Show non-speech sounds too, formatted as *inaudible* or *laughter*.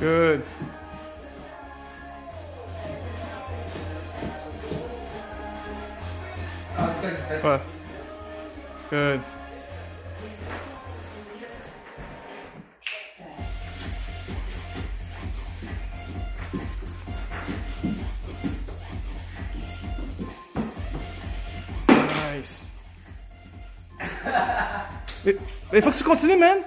Good. What? Good. Nice. *laughs* Mais il faut que tu continues, man.